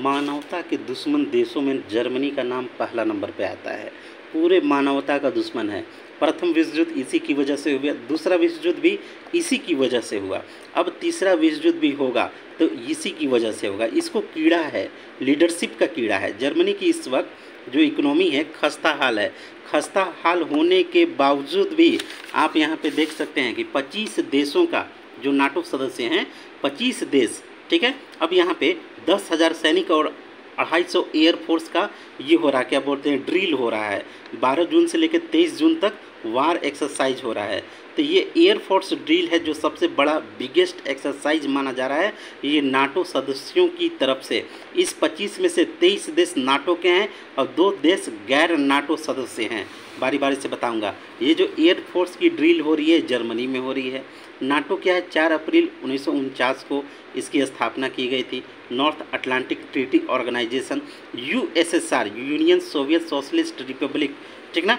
मानवता के दुश्मन देशों में जर्मनी का नाम पहला नंबर पे आता है। पूरे मानवता का दुश्मन है। प्रथम विश्व युद्ध इसी की वजह से हुआ, दूसरा विश्व युद्ध भी इसी की वजह से हुआ। अब तीसरा विश्व युद्ध भी होगा तो इसी की वजह से होगा। इसको कीड़ा है, लीडरशिप का कीड़ा है। जर्मनी की इस वक्त जो इकोनॉमी है, खस्ता हाल है। खस्ता हाल होने के बावजूद भी आप यहाँ पे देख सकते हैं कि 25 देशों का जो नाटो सदस्य हैं 25 देश, ठीक है? अब यहाँ पे दस हज़ार सैनिक और अढ़ाई सौ एयरफोर्स का ये हो रहा है, क्या बोलते हैं, ड्रिल हो रहा है। 12 जून से लेकर 23 जून तक वार एक्सरसाइज हो रहा है। तो ये एयरफोर्स ड्रिल है जो सबसे बड़ा बिगेस्ट एक्सरसाइज माना जा रहा है ये नाटो सदस्यों की तरफ़ से। इस 25 में से 23 देश नाटो के हैं और दो देश गैर नाटो सदस्य हैं। बारी बारी से बताऊँगा। ये जो एयरफोर्स की ड्रिल हो रही है, जर्मनी में हो रही है। नाटो क्या है चार अप्रैल उन्नीस सौ उनचास को इसकी स्थापना की गई थी। North Atlantic Treaty Organization USSR Union Soviet Socialist Republic ठीक ना?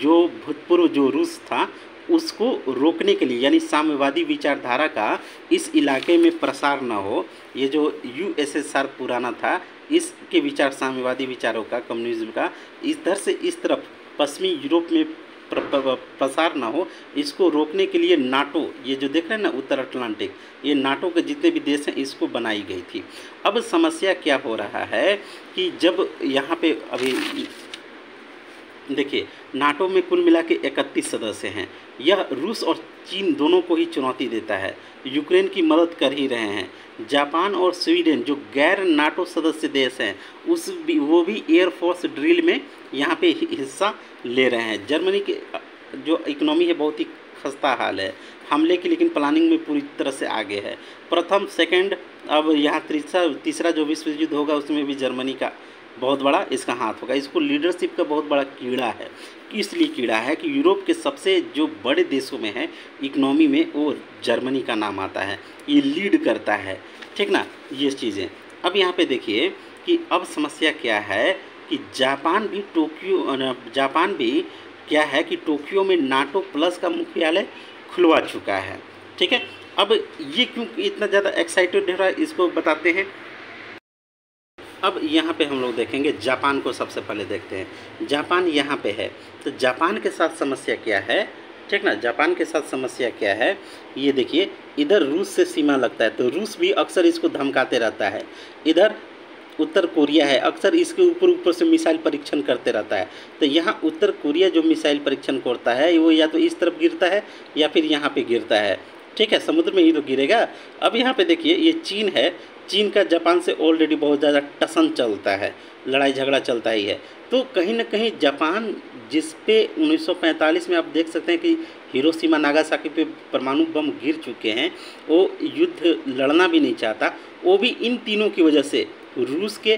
जो भूतपूर्व जो रूस था उसको रोकने के लिए, यानी साम्यवादी विचारधारा का इस इलाके में प्रसार न हो। ये जो यूएसएसआर पुराना था, इसके विचार, साम्यवादी विचारों का कम्युनिज्म का, इधर से इस तरफ़, पश्चिमी यूरोप में प्रसार ना हो, इसको रोकने के लिए नाटो ये जो देख रहे हैं ना, उत्तर अटलांटिक, ये नाटो के जितने भी देश हैं, इसको बनाई गई थी। अब समस्या क्या हो रहा है कि जब यहाँ पे अभी देखिए, नाटो में कुल मिला के इकतीस सदस्य हैं। यह रूस और चीन दोनों को ही चुनौती देता है। यूक्रेन की मदद कर ही रहे हैं। जापान और स्वीडन, जो गैर नाटो सदस्य देश हैं, उस भी, वो भी एयरफोर्स ड्रिल में यहाँ पे हिस्सा ले रहे हैं। जर्मनी की, जो इकोनॉमी है, बहुत ही खस्ता हाल है। हमले की, लेकिन प्लानिंग में पूरी तरह से आगे है। प्रथम, सेकंड, अब यहाँ तीसरा तीसरा जो विश्व युद्ध होगा, उसमें भी जर्मनी का बहुत बड़ा इसका हाथ होगा। इसको लीडरशिप का बहुत बड़ा कीड़ा है। इसलिए कीड़ा है कि यूरोप के सबसे जो बड़े देशों में है इकनॉमी में, वो जर्मनी का नाम आता है। ये लीड करता है। ठीक ना? ये चीज़ें। अब यहाँ पे देखिए कि अब समस्या क्या है कि जापान भी टोक्यो जापान भी क्या है कि टोक्यो में नाटो प्लस का मुख्यालय खुलवा चुका है। ठीक है? अब ये क्यों इतना ज़्यादा एक्साइटेड हो रहा है, इसको बताते हैं। अब यहाँ पे हम लोग देखेंगे जापान को सबसे पहले देखते हैं। जापान यहाँ पे है। तो जापान के साथ समस्या क्या है? ठीक ना? जापान के साथ समस्या क्या है? ये देखिए, इधर रूस से सीमा लगता है तो रूस भी अक्सर इसको धमकाते रहता है। इधर उत्तर कोरिया है, अक्सर इसके ऊपर ऊपर से मिसाइल परीक्षण करते रहता है। तो यहाँ उत्तर कोरिया जो मिसाइल परीक्षण करता है, वो या तो इस तरफ़ गिरता है या फिर यहाँ पे गिरता है। ठीक है, समुद्र में ही तो गिरेगा। अब यहाँ पे देखिए, ये चीन है। चीन का जापान से ऑलरेडी बहुत ज़्यादा टसन चलता है। लड़ाई झगड़ा चलता ही है। तो कहीं ना कहीं जापान, जिस पे 1945 में आप देख सकते हैं कि हिरोशिमा नागासाकी पे परमाणु बम गिर चुके हैं, वो युद्ध लड़ना भी नहीं चाहता। वो भी इन तीनों की वजह से। रूस के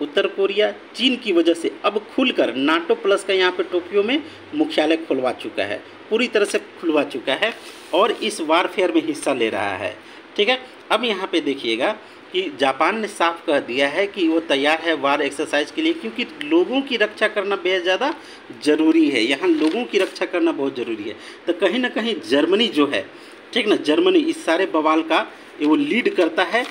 उत्तर कोरिया, चीन की वजह से अब खुलकर नाटो प्लस का यहाँ पे टोक्यो में मुख्यालय खुलवा चुका है। पूरी तरह से खुलवा चुका है और इस वारफेयर में हिस्सा ले रहा है। ठीक है? अब यहाँ पे देखिएगा कि जापान ने साफ़ कह दिया है कि वो तैयार है वार एक्सरसाइज के लिए क्योंकि लोगों की रक्षा करना बेहद ज़्यादा ज़रूरी है। यहाँ लोगों की रक्षा करना बहुत ज़रूरी है। तो कहीं ना कहीं जर्मनी जो है, ठीक ना? जर्मनी इस सारे बवाल का वो लीड करता है।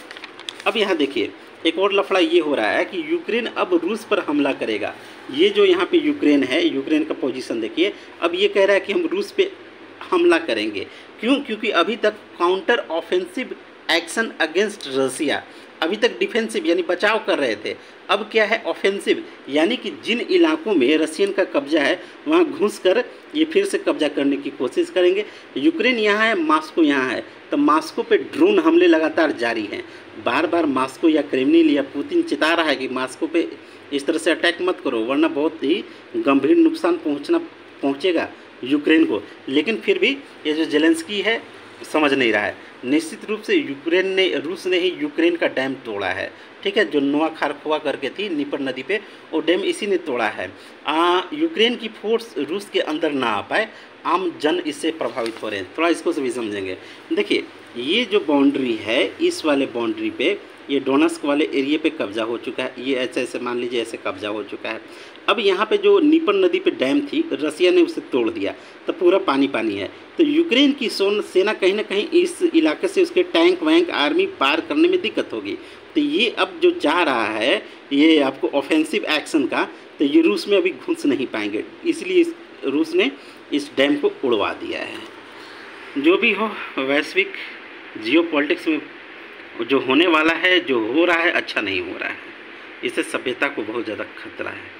अब यहाँ देखिए एक और लफड़ा ये हो रहा है कि यूक्रेन अब रूस पर हमला करेगा। ये जो यहाँ पे यूक्रेन है, यूक्रेन का पोजीशन देखिए, अब ये कह रहा है कि हम रूस पे हमला करेंगे। क्यों? क्योंकि अभी तक counter offensive action against Russia अभी तक डिफेंसिव यानी बचाव कर रहे थे। अब क्या है ऑफेंसिव यानी कि जिन इलाकों में रशियन का कब्जा है, वहाँ घुस कर ये फिर से कब्जा करने की कोशिश करेंगे। यूक्रेन यहाँ है मास्को यहाँ है। तो मास्को पे ड्रोन हमले लगातार जारी हैं। बार बार मास्को या क्रेमलिन या पुतिन चिता रहा है कि मास्को पे इस तरह से अटैक मत करो, वरना बहुत ही गंभीर नुकसान पहुँचना, पहुँचेगा यूक्रेन को। लेकिन फिर भी ये जो जेलेंस्की है, समझ नहीं रहा है। निश्चित रूप से यूक्रेन ने, रूस ने ही यूक्रेन का डैम तोड़ा है। ठीक है, जो नोआ खारखुआ करके थी, निपर नदी पे, वो डैम इसी ने तोड़ा है। यूक्रेन की फोर्स रूस के अंदर ना आ पाए आम जन इससे प्रभावित हो रहे हैं। थोड़ा इसको सभी समझेंगे। देखिए, ये जो बाउंड्री है, इस वाले बाउंड्री पे, ये डोनस्क वाले एरिए पे कब्जा हो चुका है। ये ऐसे ऐसे मान लीजिए, ऐसे कब्जा हो चुका है। अब यहाँ पे जो नीपर नदी पे डैम थी, रसिया ने उसे तोड़ दिया। तो पूरा पानी पानी है। तो यूक्रेन की सोन सेना कहीं ना कहीं इस इलाके से उसके टैंक वैंक आर्मी पार करने में दिक्कत होगी। तो ये अब जो चाह रहा है, ये आपको ऑफेंसिव एक्शन का तो ये रूस में अभी घुस नहीं पाएँगे। इसलिए इस रूस ने इस डैम को उड़वा दिया है। जो भी हो, वैश्विक जियो में जो होने वाला है, जो हो रहा है अच्छा नहीं हो रहा है। इससे सभ्यता को बहुत ज़्यादा खतरा है।